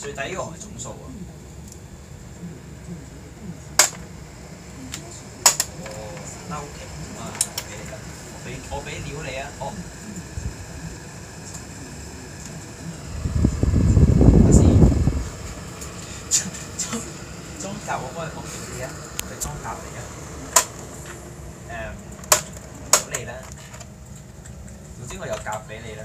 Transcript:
最低嗰行係總數啊。哦，嬲期啊，俾你啦，我俾我俾料你啊，哦。睇先，裝裝甲我幫你講條啲啊，佢裝甲嚟啊。誒，好你啦，總之我有甲俾你啦。